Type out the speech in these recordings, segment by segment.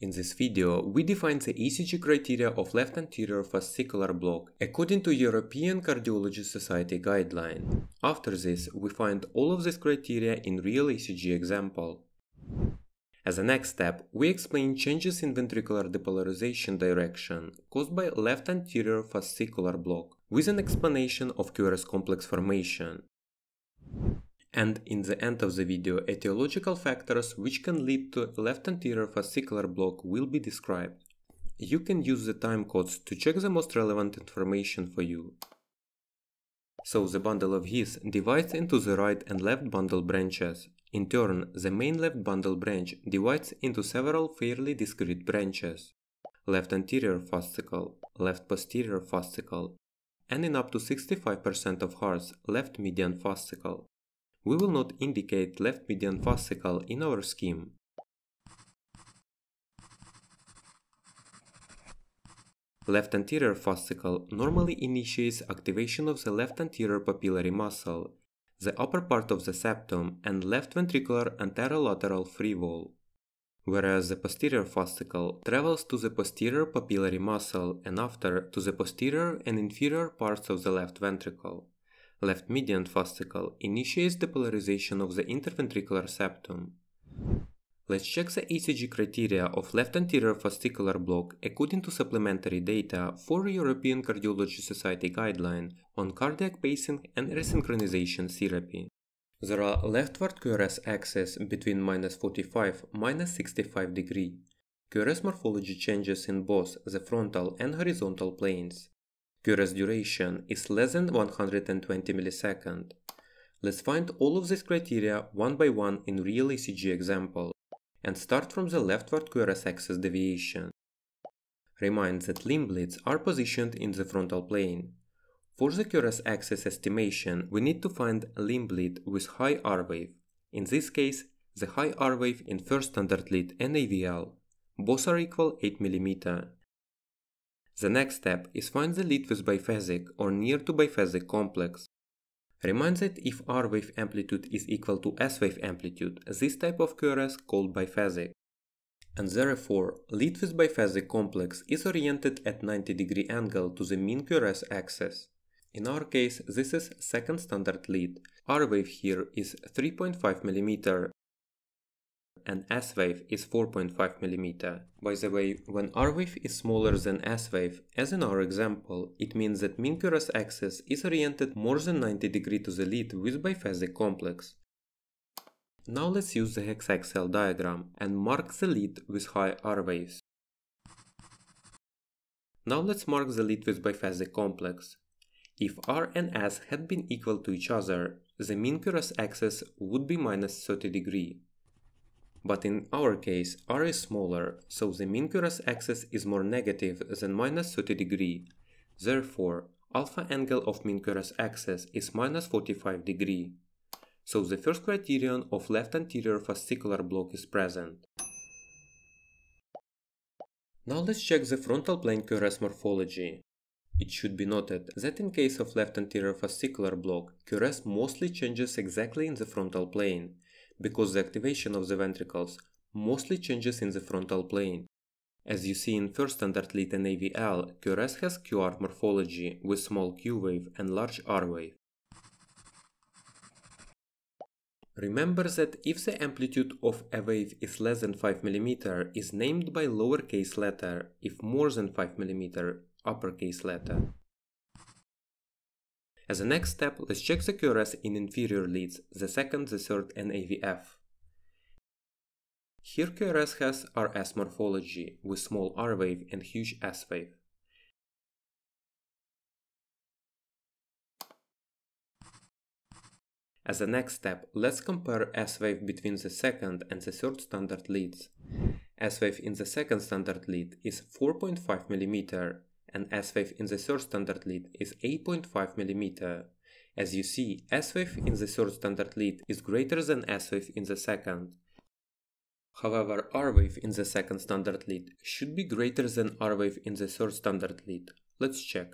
In this video, we define the ECG criteria of left anterior fascicular block according to European Cardiology Society guideline. After this, we find all of these criteria in real ECG example. As a next step, we explain changes in ventricular depolarization direction caused by left anterior fascicular block with an explanation of QRS complex formation. And in the end of the video, etiological factors which can lead to left anterior fascicular block will be described. You can use the time codes to check the most relevant information for you. So the bundle of His divides into the right and left bundle branches. In turn, the main left bundle branch divides into several fairly discrete branches. Left anterior fascicle, left posterior fascicle, and in up to 65% of hearts, left median fascicle we will not indicate left median fascicle in our scheme. Left anterior fascicle normally initiates activation of the left anterior papillary muscle, the upper part of the septum and left ventricular anterolateral free wall, whereas the posterior fascicle travels to the posterior papillary muscle and after to the posterior and inferior parts of the left ventricle left median fascicle initiates depolarization of the interventricular septum. Let's check the ECG criteria of left anterior fascicular block according to supplementary data for European Cardiology Society guideline on cardiac pacing and resynchronization therapy. There are leftward QRS axis between minus 45 minus 65 degree. QRS morphology changes in both the frontal and horizontal planes. QRS duration is less than 120 milliseconds. Let's find all of these criteria one by one in real ECG example and start from the leftward QRS axis deviation. Remind that limb leads are positioned in the frontal plane. For the QRS axis estimation, we need to find limb lead with high R wave, in this case the high R wave in first standard lead and AVL. Both are equal 8 mm. The next step is find the lead with biphasic or near to biphasic complex. Remind that if R wave amplitude is equal to S wave amplitude, this type of QRS called biphasic. And therefore, lead with biphasic complex is oriented at 90 degree angle to the mean QRS axis. In our case, this is second standard lead. R wave here is 3.5 mm and S wave is 4.5 mm. By the way, when R wave is smaller than S wave, as in our example, it means that mean axis is oriented more than 90 degree to the lead with biphasic complex. Now let's use the hexaxial diagram and mark the lead with high R waves. Now let's mark the lead with biphasic complex. If R and S had been equal to each other, the mean axis would be minus 30 degree, but in our case, r is smaller, so the mean QRS axis is more negative than minus 30 degree. Therefore, alpha angle of mean QRS axis is minus 45 degree. So the first criterion of left anterior fascicular block is present. Now let's check the frontal plane QRS morphology. It should be noted that in case of left anterior fascicular block, QRS mostly changes exactly in the frontal plane, because the activation of the ventricles mostly changes in the frontal plane. As you see in first standard lead and AVL, QRS has QR morphology with small Q wave and large R wave. Remember that if the amplitude of a wave is less than 5 mm is named by lowercase letter, if more than 5 mm uppercase letter. As a next step, let's check the QRS in inferior leads, the second, the third and AVF. Here QRS has RS morphology with small R wave and huge S wave. As a next step, let's compare S wave between the second and the third standard leads. S wave in the second standard lead is 4.5 mm and S-wave in the third standard lead is 8.5 mm. As you see, S-wave in the third standard lead is greater than S-wave in the second. However, R-wave in the second standard lead should be greater than R-wave in the third standard lead. Let's check.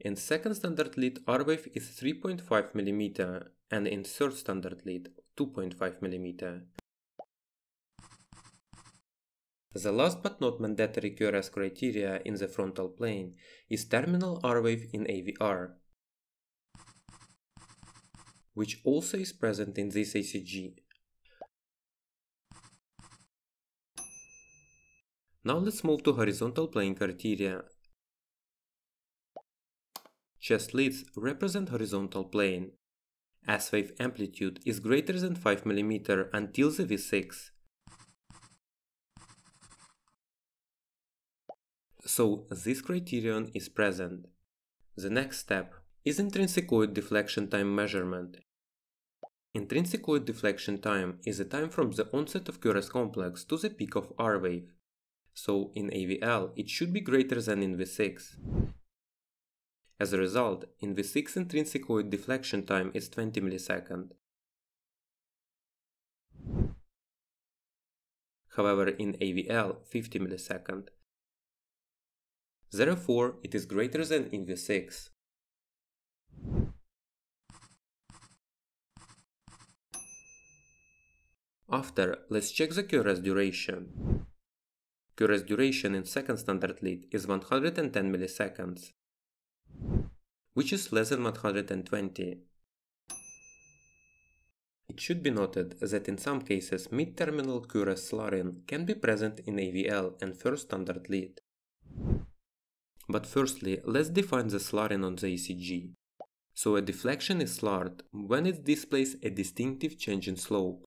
In second standard lead, R-wave is 3.5 mm and in third standard lead 2.5 mm. The last but not mandatory QRS criteria in the frontal plane is terminal R wave in AVR, which also is present in this ECG. Now let's move to horizontal plane criteria. Chest leads represent horizontal plane. S wave amplitude is greater than 5 mm until the V6. So this criterion is present. The next step is intrinsicoid deflection time measurement. Intrinsicoid deflection time is the time from the onset of QRS complex to the peak of R wave. So in AVL it should be greater than in V6. As a result, in V6 intrinsicoid deflection time is 20 milliseconds. However, in AVL 50 milliseconds. Therefore, it is greater than in V6. After, let's check the QRS duration. QRS duration in second standard lead is 110 milliseconds, which is less than 120. It should be noted that in some cases mid-terminal QRS slurring can be present in AVL and first standard lead. But firstly, let's define the slurring on the ECG. So a deflection is slurred when it displays a distinctive change in slope.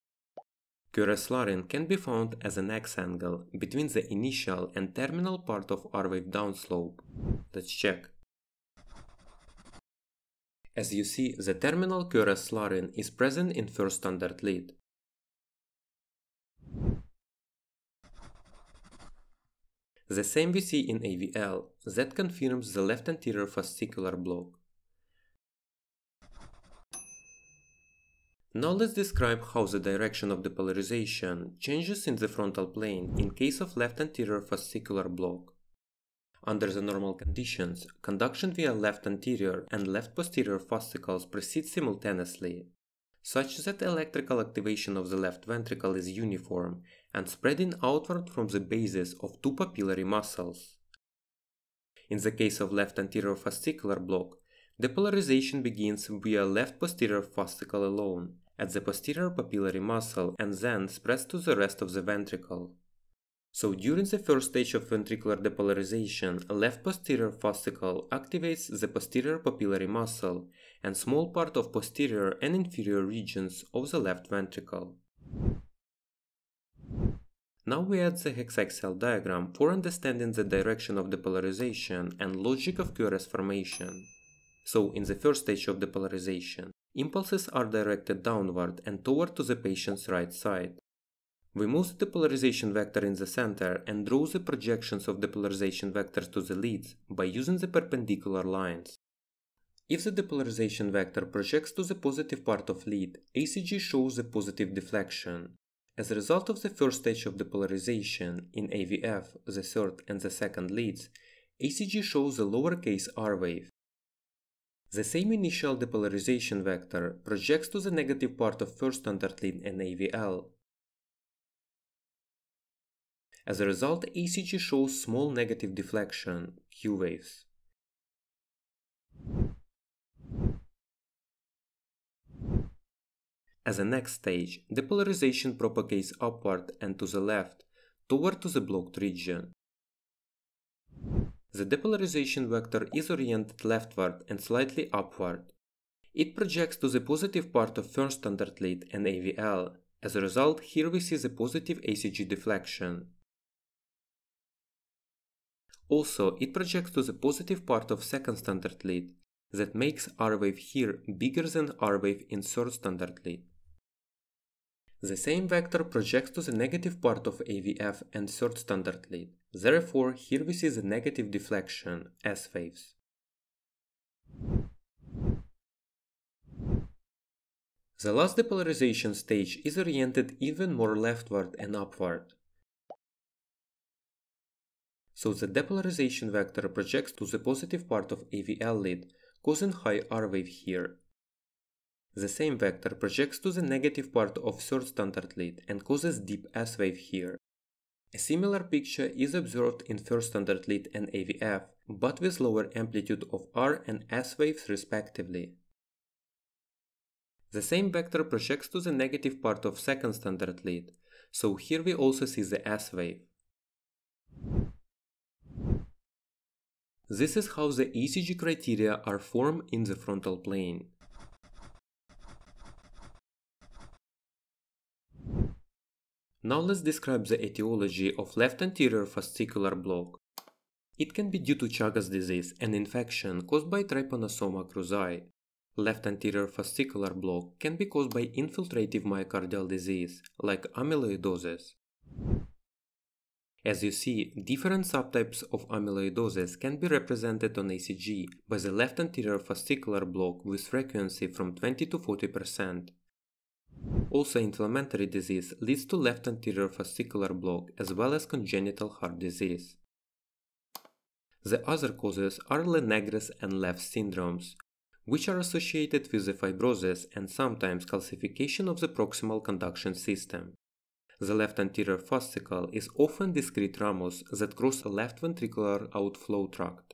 QRS slurring can be found as an x-angle between the initial and terminal part of R-wave downslope. Let's check. As you see, the terminal QRS slurring is present in first standard lead. The same we see in AVL, that confirms the left anterior fascicular block. Now let's describe how the direction of depolarization changes in the frontal plane in case of left anterior fascicular block. Under the normal conditions, conduction via left anterior and left posterior fascicles proceed simultaneously, such that electrical activation of the left ventricle is uniform and spreading outward from the bases of two papillary muscles. In the case of left anterior fascicular block, depolarization begins via left posterior fascicle alone at the posterior papillary muscle and then spreads to the rest of the ventricle. So during the first stage of ventricular depolarization, left posterior fascicle activates the posterior papillary muscle and small part of posterior and inferior regions of the left ventricle. Now we add the hexaxial diagram for understanding the direction of depolarization and logic of QRS formation. So in the first stage of depolarization, impulses are directed downward and toward to the patient's right side. We move the polarization vector in the center and draw the projections of the polarization vectors to the leads by using the perpendicular lines. If the depolarization vector projects to the positive part of lead, ECG shows a positive deflection. As a result of the first stage of depolarization in AVF, the third and the second leads, ECG shows a lowercase r wave. The same initial depolarization vector projects to the negative part of first standard lead in AVL, as a result, ECG shows small negative deflection, Q waves. As a next stage, depolarization propagates upward and to the left, toward to the blocked region. The depolarization vector is oriented leftward and slightly upward. It projects to the positive part of first standard lead and AVL. As a result, here we see the positive ECG deflection. Also, it projects to the positive part of second standard lead that makes R-wave here bigger than R-wave in third standard lead. The same vector projects to the negative part of AVF and third standard lead. Therefore, here we see the negative deflection, S waves. The last depolarization stage is oriented even more leftward and upward. So the depolarization vector projects to the positive part of AVL lead, causing high R wave here. The same vector projects to the negative part of third standard lead and causes deep S wave here. A similar picture is observed in first standard lead and AVF, but with lower amplitude of R and S waves respectively. The same vector projects to the negative part of second standard lead, so here we also see the S wave. This is how the ECG criteria are formed in the frontal plane. Now let's describe the etiology of left anterior fascicular block. It can be due to Chagas disease, an infection caused by Trypanosoma cruzi. Left anterior fascicular block can be caused by infiltrative myocardial disease, like amyloidosis. As you see, different subtypes of amyloidosis can be represented on ECG by the left anterior fascicular block with frequency from 20 to 40%. Also, inflammatory disease leads to left anterior fascicular block as well as congenital heart disease. The other causes are Lenegres and Lev syndromes, which are associated with the fibrosis and sometimes calcification of the proximal conduction system. The left anterior fascicle is often discrete ramus that cross a left ventricular outflow tract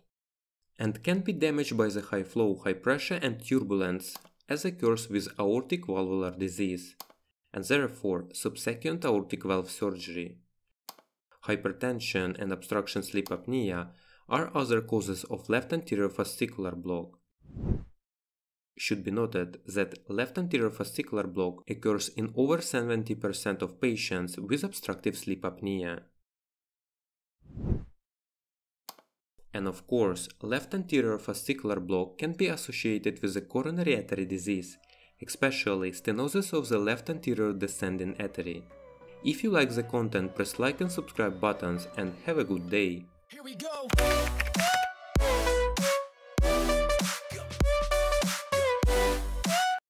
and can be damaged by the high flow, high pressure and turbulence as occurs with aortic valvular disease and therefore subsequent aortic valve surgery. Hypertension and obstruction sleep apnea are other causes of left anterior fascicular block should be noted that left anterior fascicular block occurs in over 70% of patients with obstructive sleep apnea. And of course, left anterior fascicular block can be associated with a coronary artery disease, especially stenosis of the left anterior descending artery. If you like the content, press like and subscribe buttons and have a good day. Here we go.